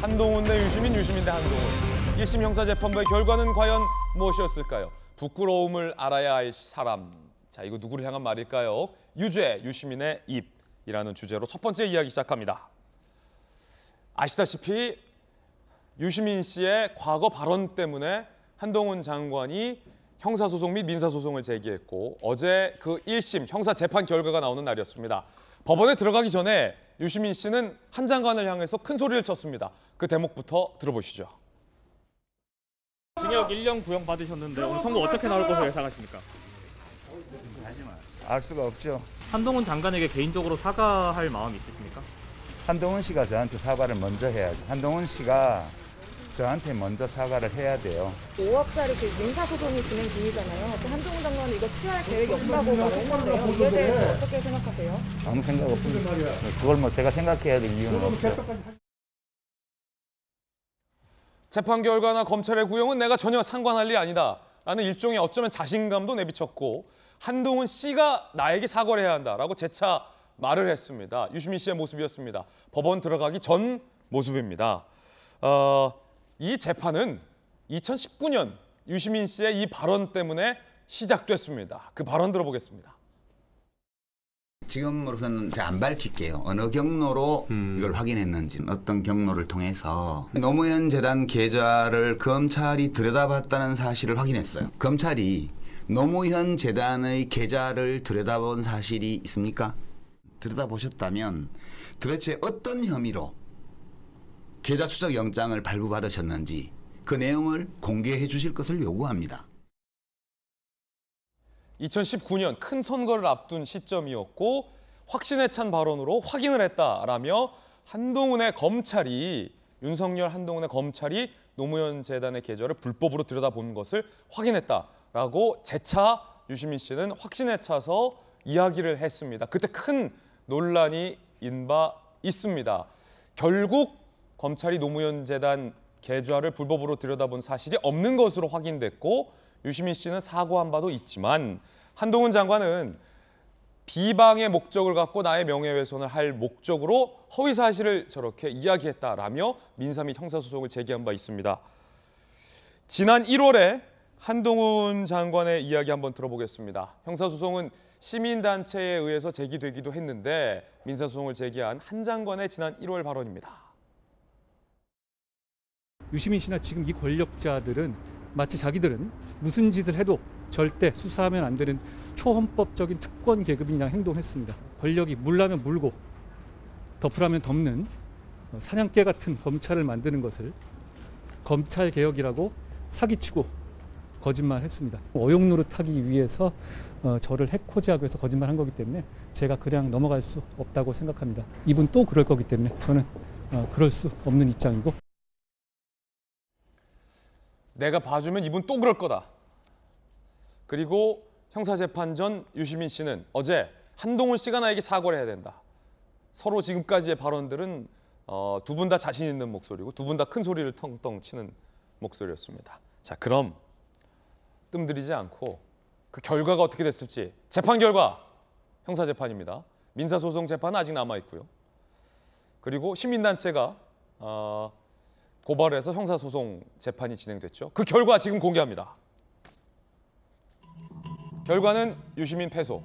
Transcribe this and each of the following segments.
한동훈 대 유시민, 유시민 대 한동훈. 1심 형사재판부의 결과는 과연 무엇이었을까요? 부끄러움을 알아야 할 사람. 자, 이거 누구를 향한 말일까요? 유죄, 유시민의 입이라는 주제로 첫 번째 이야기 시작합니다. 아시다시피 유시민 씨의 과거 발언 때문에 한동훈 장관이 형사소송 및 민사소송을 제기했고 어제 그 1심 형사재판 결과가 나오는 날이었습니다. 법원에 들어가기 전에 유시민 씨는 한 장관을 향해서 큰 소리를 쳤습니다. 그 대목부터 들어보시죠. 징역 1년 구형 받으셨는데 오늘 선고 어떻게 나올 것으로 예상하십니까? 알 수가 없죠. 한동훈 장관에게 개인적으로 사과할 마음이 있으십니까? 한동훈 씨가 저한테 사과를 먼저 해야죠. 한동훈 씨가 저한테 먼저 사과를 해야 돼요. 5억짜리 그 민사소송이 진행 중이잖아요. 그 한동훈 장관은 이거 취할 계획이 없다고 말했는데요. 이에 대해서 어떻게 생각하세요? 아무 생각 없습니다. 그걸 뭐 제가 생각해야 될 이유는 없죠. 재판 결과나 검찰의 구형은 내가 전혀 상관할 일이 아니다. 라는 일종의 어쩌면 자신감도 내비쳤고 한동훈 씨가 나에게 사과를 해야 한다라고 재차 말을 했습니다. 유시민 씨의 모습이었습니다. 법원 들어가기 전 모습입니다. 어, 이 재판은 2019년 유시민 씨의 이 발언 때문에 시작됐습니다. 그 발언 들어보겠습니다. 지금으로서는 제가 안 밝힐게요. 어느 경로로 이걸 확인했는지 어떤 경로를 통해서 노무현 재단 계좌를 검찰이 들여다봤다는 사실을 확인했어요. 검찰이 노무현 재단의 계좌를 들여다본 사실이 있습니까? 들여다보셨다면 도대체 어떤 혐의로 계좌 추적 영장을 발부받으셨는지 그 내용을 공개해 주실 것을 요구합니다. 2019년 큰 선거를 앞둔 시점이었고 확신에 찬 발언으로 확인을 했다라며 한동훈의 검찰이 윤석열 한동훈의 검찰이 노무현 재단의 계좌를 불법으로 들여다본 것을 확인했다라고 재차 유시민 씨는 확신에 차서 이야기를 했습니다. 그때 큰 논란이 인바 있습니다. 결국 검찰이 노무현 재단 계좌를 불법으로 들여다본 사실이 없는 것으로 확인됐고 유시민 씨는 사과한 바도 있지만 한동훈 장관은 비방의 목적을 갖고 나의 명예훼손을 할 목적으로 허위 사실을 저렇게 이야기했다라며 민사 및 형사소송을 제기한 바 있습니다. 지난 1월에 한동훈 장관의 이야기 한번 들어보겠습니다. 형사소송은 시민단체에 의해서 제기되기도 했는데 민사소송을 제기한 한 장관의 지난 1월 발언입니다. 유시민 씨나 지금 이 권력자들은 마치 자기들은 무슨 짓을 해도 절대 수사하면 안 되는 초헌법적인 특권 계급인 양 행동했습니다. 권력이 물라면 물고 덮으라면 덮는 어, 사냥개 같은 검찰을 만드는 것을 검찰 개혁이라고 사기치고 거짓말했습니다. 어용 노릇하기 위해서 어, 저를 해코지하기 위해서 거짓말한 거기 때문에 제가 그냥 넘어갈 수 없다고 생각합니다. 이분 또 그럴 거기 때문에 저는 어, 그럴 수 없는 입장이고 내가 봐주면 이분 또 그럴 거다. 그리고 형사재판 전 유시민 씨는 어제 한동훈 씨가 나에게 사과를 해야 된다. 서로 지금까지의 발언들은 어, 두 분 다 자신 있는 목소리고 두 분 다 큰 소리를 텅텅 치는 목소리였습니다. 자, 그럼 뜸들이지 않고 그 결과가 어떻게 됐을지 재판 결과 형사 재판입니다. 민사 소송 재판은 아직 남아 있고요. 그리고 시민단체가 어, 고발해서 형사소송 재판이 진행됐죠. 그 결과 지금 공개합니다. 결과는 유시민 패소,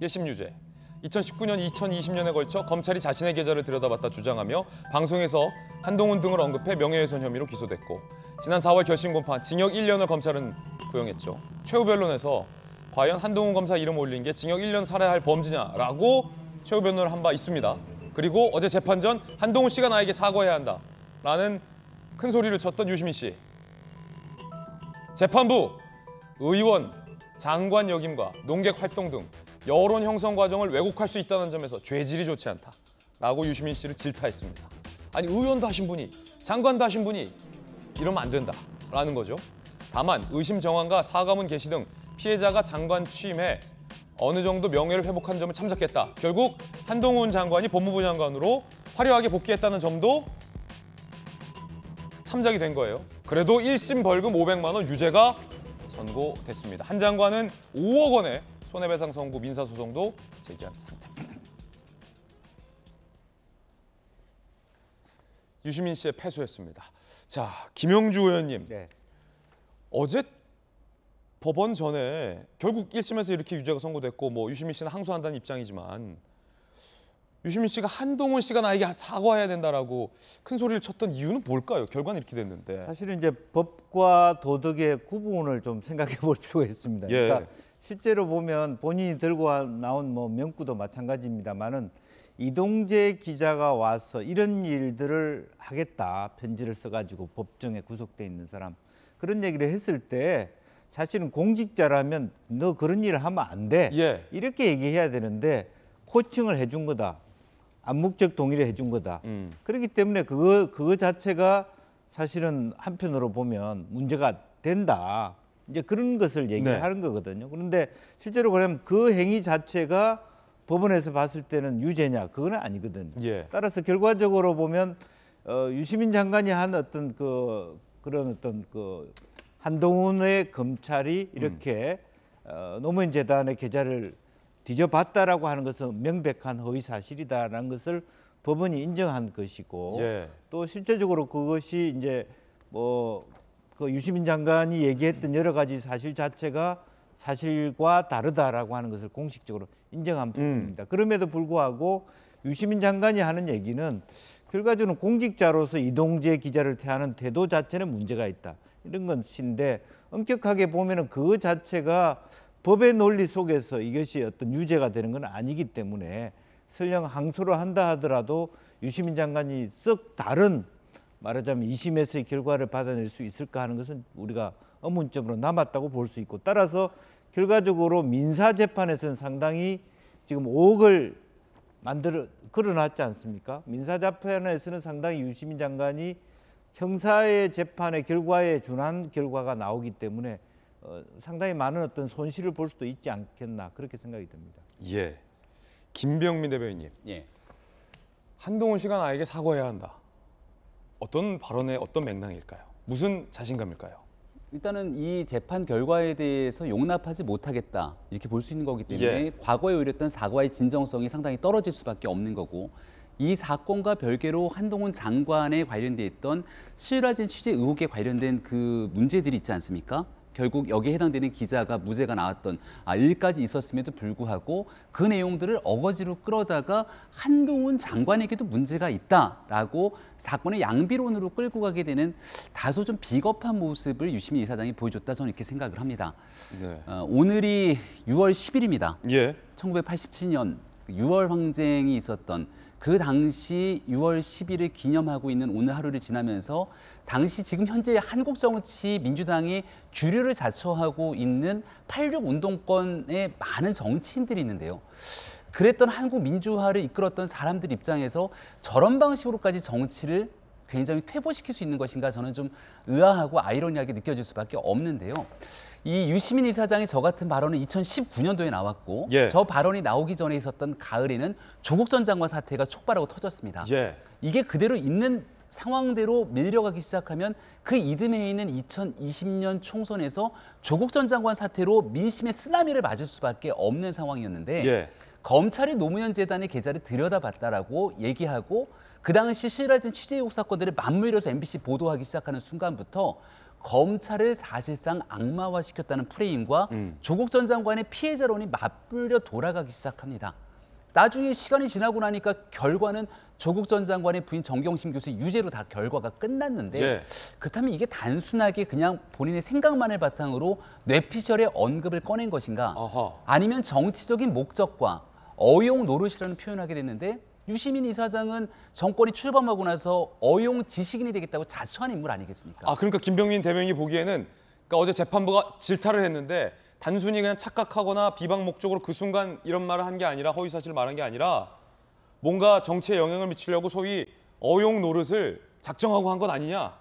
1심 유죄. 2019년, 2020년에 걸쳐 검찰이 자신의 계좌를 들여다봤다 주장하며 방송에서 한동훈 등을 언급해 명예훼손 혐의로 기소됐고 지난 4월 결심 공판 징역 1년을 검찰은 구형했죠. 최후 변론에서 과연 한동훈 검사 이름 올린 게 징역 1년 살해할 범죄냐라고 최후 변론을 한 바 있습니다. 그리고 어제 재판 전 한동훈 씨가 나에게 사과해야 한다라는 큰 소리를 쳤던 유시민 씨. 재판부, 의원, 장관 역임과 농객 활동 등 여론 형성 과정을 왜곡할 수 있다는 점에서 죄질이 좋지 않다 라고 유시민 씨를 질타했습니다. 아니 의원도 하신 분이 장관도 하신 분이 이러면 안 된다라는 거죠. 다만 의심 정황과 사과문 게시 등 피해자가 장관 취임해 어느 정도 명예를 회복한 점을 참작했다. 결국 한동훈 장관이 법무부 장관으로 화려하게 복귀했다는 점도 참작이 된 거예요. 그래도 1심 벌금 500만 원 유죄가 선고됐습니다. 한 장관은 5억 원의 손해배상 선고 민사소송도 제기한 상태입니다. 유시민 씨의 패소였습니다. 자, 김영주 의원님 네. 어제 법원 전에 결국 1심에서 이렇게 유죄가 선고됐고 뭐 유시민 씨는 항소한다는 입장이지만 유시민 씨가 한동훈 씨가 나에게 사과해야 된다라고 큰 소리를 쳤던 이유는 뭘까요? 결과는 이렇게 됐는데. 사실은 이제 법과 도덕의 구분을 좀 생각해 볼 필요가 있습니다. 예. 그러니까 실제로 보면 본인이 들고 와- 나온 뭐 명구도 마찬가지입니다만은 이동재 기자가 와서 이런 일들을 하겠다 편지를 써가지고 법정에 구속돼 있는 사람 그런 얘기를 했을 때 사실은 공직자라면 너 그런 일을 하면 안 돼. 예. 이렇게 얘기해야 되는데 코칭을 해준 거다. 암묵적 동의를 해준 거다. 음. 그렇기 때문에 그거 그거 자체가 사실은 한편으로 보면 문제가 된다. 이제 그런 것을 얘기하는 거거든요. 그런데 실제로 그러면 그 행위 자체가 법원에서 봤을 때는 유죄냐? 그건 아니거든요. 예. 따라서 결과적으로 보면 어, 유시민 장관이 한 어떤 그 그런 어떤 그 한동훈의 검찰이 이렇게 어, 노무현 재단의 계좌를 뒤져봤다라고 하는 것은 명백한 허위 사실이다라는 것을 법원이 인정한 것이고 예. 또 실제적으로 그것이 이제 뭐 그 유시민 장관이 얘기했던 여러 가지 사실 자체가 사실과 다르다라고 하는 것을 공식적으로 인정한 부분입니다. 그럼에도 불구하고 유시민 장관이 하는 얘기는 결과적으로 공직자로서 이동재 기자를 대하는 태도 자체는 문제가 있다. 이런 것인데 엄격하게 보면은 그 자체가 법의 논리 속에서 이것이 어떤 유죄가 되는 건 아니기 때문에 설령 항소를 한다 하더라도 유시민 장관이 썩 다른 말하자면 2심에서의 결과를 받아낼 수 있을까 하는 것은 우리가 의문점으로 남았다고 볼 수 있고 따라서 결과적으로 민사 재판에서는 상당히 지금 5억을 만들어 걸어놨지 않습니까? 민사 재판에서는 상당히 유시민 장관이 형사의 재판의 결과에 준한 결과가 나오기 때문에 어, 상당히 많은 어떤 손실을 볼 수도 있지 않겠나 그렇게 생각이 듭니다. 예. 김병민 대변인님. 예. 한동훈 씨가 나에게 사과해야 한다. 어떤 발언의 어떤 맥락일까요? 무슨 자신감일까요? 일단은 이 재판 결과에 대해서 용납하지 못하겠다 이렇게 볼 수 있는 거기 때문에 예. 과거에 오렸던 사과의 진정성이 상당히 떨어질 수밖에 없는 거고 이 사건과 별개로 한동훈 장관에 관련돼 있던 실라진 취재 의혹에 관련된 그 문제들이 있지 않습니까? 결국 여기에 해당되는 기자가 무죄가 나왔던 아, 일까지 있었음에도 불구하고 그 내용들을 어거지로 끌어다가 한동훈 장관에게도 문제가 있다라고 사건의 양비론으로 끌고 가게 되는 다소 좀 비겁한 모습을 유시민 이사장이 보여줬다 저는 이렇게 생각을 합니다. 네. 어, 오늘이 6월 10일입니다. 예. 1987년 6월 항쟁이 있었던 그 당시 6월 10일을 기념하고 있는 오늘 하루를 지나면서 당시 지금 현재 한국 정치 민주당이 주류를 자처하고 있는 86 운동권의 많은 정치인들이 있는데요. 그랬던 한국 민주화를 이끌었던 사람들 입장에서 저런 방식으로까지 정치를 굉장히 퇴보시킬 수 있는 것인가 저는 좀 의아하고 아이러니하게 느껴질 수밖에 없는데요. 이 유시민 이사장의 저 같은 발언은 2019년도에 나왔고 예. 저 발언이 나오기 전에 있었던 가을에는 조국 전 장관 사태가 촉발하고 터졌습니다. 예. 이게 그대로 있는 상황대로 밀려가기 시작하면 그 이듬해에 있는 2020년 총선에서 조국 전 장관 사태로 민심의 쓰나미를 맞을 수밖에 없는 상황이었는데 예. 검찰이 노무현 재단의 계좌를 들여다봤다라고 얘기하고 그 당시 실라진 취재 의혹 사건들을 맞물려서 MBC 보도하기 시작하는 순간부터 검찰을 사실상 악마화시켰다는 프레임과 음. 조국 전 장관의 피해자론이 맞불려 돌아가기 시작합니다. 나중에 시간이 지나고 나니까 결과는 조국 전 장관의 부인 정경심 교수의 유죄로 다 결과가 끝났는데 예. 그렇다면 이게 단순하게 그냥 본인의 생각만을 바탕으로 뇌피셜의 언급을 꺼낸 것인가? 아하. 아니면 정치적인 목적과 어용 노릇이라는 표현을 하게 됐는데 유시민 이사장은 정권이 출범하고 나서 어용 지식인이 되겠다고 자처한 인물 아니겠습니까? 아 그러니까 김병민 대변인이 보기에는 그러니까 어제 재판부가 질타를 했는데 단순히 그냥 착각하거나 비방 목적으로 그 순간 이런 말을 한 게 아니라 허위 사실을 말한 게 아니라 뭔가 정치에 영향을 미치려고 소위 어용 노릇을 작정하고 한것 아니냐?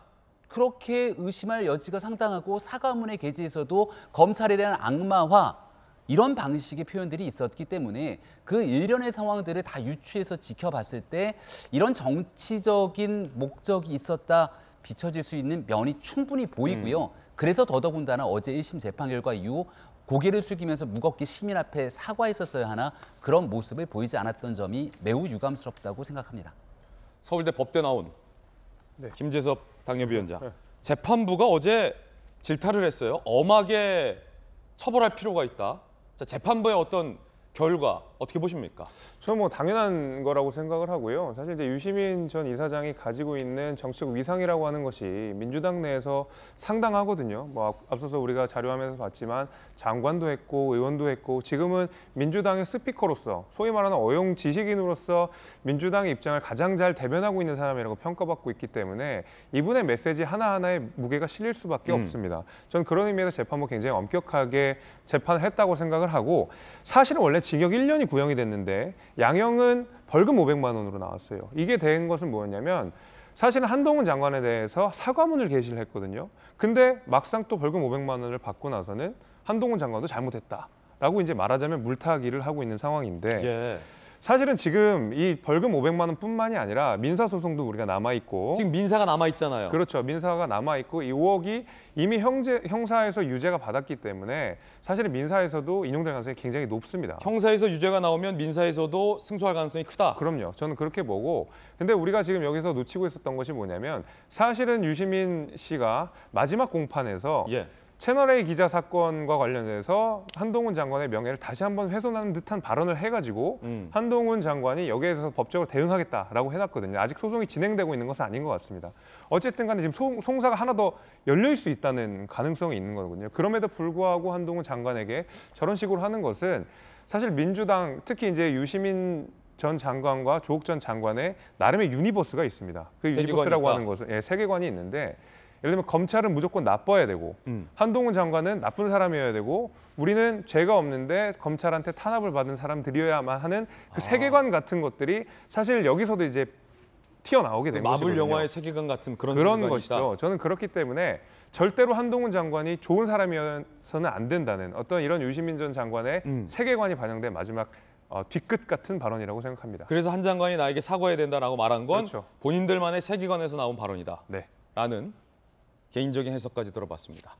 그렇게 의심할 여지가 상당하고 사과문의 게재에서도 검찰에 대한 악마화 이런 방식의 표현들이 있었기 때문에 그 일련의 상황들을 다 유추해서 지켜봤을 때 이런 정치적인 목적이 있었다 비춰질 수 있는 면이 충분히 보이고요. 그래서 더더군다나 어제 1심 재판 결과 이후 고개를 숙이면서 무겁게 시민 앞에 사과했었어야 하나 그런 모습을 보이지 않았던 점이 매우 유감스럽다고 생각합니다. 서울대 법대 나온 김재섭 당협위원장. 재판부가 어제 질타를 했어요. 엄하게 처벌할 필요가 있다. 자, 재판부의 어떤 결과 어떻게 보십니까? 저는 뭐 당연한 거라고 생각을 하고요. 사실 이제 유시민 전 이사장이 가지고 있는 정치적 위상이라고 하는 것이 민주당 내에서 상당하거든요. 뭐 앞- 앞서서 우리가 자료화면에서 봤지만 장관도 했고 의원도 했고 지금은 민주당의 스피커로서 소위 말하는 어용 지식인으로서 민주당의 입장을 가장 잘 대변하고 있는 사람이라고 평가받고 있기 때문에 이분의 메시지 하나하나에 무게가 실릴 수밖에 음. 없습니다. 저는 그런 의미에서 재판부 굉장히 엄격하게 재판을 했다고 생각을 하고 사실은 원래 징역 1년이 구형이 됐는데 양형은 벌금 500만 원으로 나왔어요. 이게 된 것은 뭐였냐면 사실은 한동훈 장관에 대해서 사과문을 게시를 했거든요. 근데 막상 또 벌금 500만 원을 받고 나서는 한동훈 장관도 잘못했다라고 이제 말하자면 물타기를 하고 있는 상황인데 예. 사실은 지금 이 벌금 500만 원뿐만이 아니라 민사 소송도 우리가 남아 있고 지금 민사가 남아 있잖아요. 그렇죠. 민사가 남아 있고 이 5억이 이미 형제 형사에서 유죄가 받았기 때문에 사실은 민사에서도 인용될 가능성이 굉장히 높습니다. 형사에서 유죄가 나오면 민사에서도 승소할 가능성이 크다. 그럼요. 저는 그렇게 보고 근데 우리가 지금 여기서 놓치고 있었던 것이 뭐냐면 사실은 유시민 씨가 마지막 공판에서 예. 채널A 기자 사건과 관련해서 한동훈 장관의 명예를 다시 한번 훼손하는 듯한 발언을 해가지고 음. 한동훈 장관이 여기에 대해서 법적으로 대응하겠다라고 해놨거든요. 아직 소송이 진행되고 있는 것은 아닌 것 같습니다. 어쨌든 간에 지금 소, 송사가 하나 더 열릴 수 있다는 가능성이 있는 거거든요. 그럼에도 불구하고 한동훈 장관에게 저런 식으로 하는 것은 사실 민주당 특히 이제 유시민 전 장관과 조국 전 장관의 나름의 유니버스가 있습니다. 그 유니버스라고. 하는 것은 예, 세계관이 있는데 예를 들면 검찰은 무조건 나빠야 되고 음. 한동훈 장관은 나쁜 사람이어야 되고 우리는 죄가 없는데 검찰한테 탄압을 받은 사람들이어야만 하는 그 세계관 같은 것들이 사실 여기서도 이제 튀어나오게 된 마블 것이거든요. 영화의 세계관 같은 그런 그런 것이죠. 있다. 저는 그렇기 때문에 절대로 한동훈 장관이 좋은 사람이어서는 안 된다는 어떤 이런 유시민 전 장관의 음. 세계관이 반영된 마지막 어, 뒤끝 같은 발언이라고 생각합니다. 그래서 한 장관이 나에게 사과해야 된다라고 말한 건 그렇죠. 본인들만의 세계관에서 나온 발언이다. 네. 라는 개인적인 해석까지 들어봤습니다.